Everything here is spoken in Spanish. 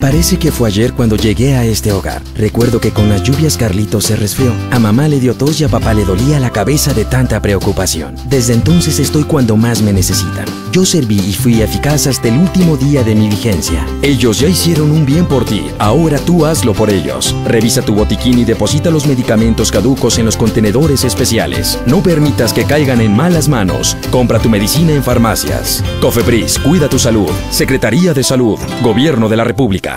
Parece que fue ayer cuando llegué a este hogar. Recuerdo que con las lluvias Carlitos se resfrió. A mamá le dio tos y a papá le dolía la cabeza de tanta preocupación. Desde entonces estoy cuando más me necesitan. Yo serví y fui eficaz hasta el último día de mi vigencia. Ellos ya hicieron un bien por ti. Ahora tú hazlo por ellos. Revisa tu botiquín y deposita los medicamentos caducos en los contenedores especiales. No permitas que caigan en malas manos. Compra tu medicina en farmacias. Cofepris, cuida tu salud. Secretaría de Salud. Gobierno de la República.